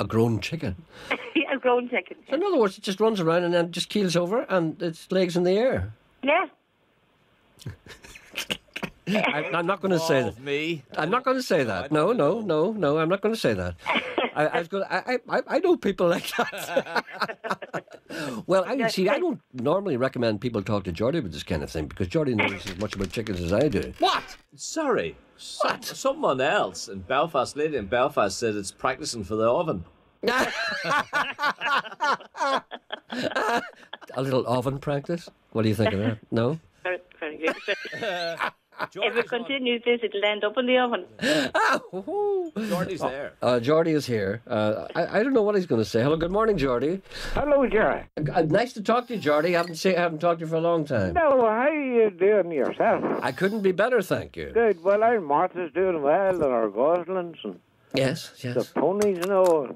A grown chicken. a grown chicken. So in other words, it just runs around and then just keels over and its legs in the air. Yeah. I, I'm not going to say that. Me. I'm not going to say that. No, no, no, no. I'm not going to say that. I, I was going. I, I, I know people like that. well, I see. I don't normally recommend people talk to Jordy with this kind of thing because Jordy knows as much about chickens as I do. What? Sorry. Some, What? Someone else in Belfast, lady in Belfast, said it's practicing for the oven. A little oven practice. What do you think of that? No. Very, very good. if Jordy's, it continues this, it'll end up in the oven. on. Jordy's there. Uh, Jordy is here. Uh, I, I don't know what he's going to say. Hello, good morning, Jordy. Hello, Gerry. Uh, nice to talk to you, Jordy. haven't say, haven't talked to you for a long time. No, how are you doing yourself? I couldn't be better, thank you. Good. Well, our Martha's doing well, and our goslings and Yes, yes. the ponies, you know.